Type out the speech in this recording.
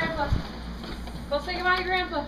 Grandpa. Go say goodbye to Grandpa.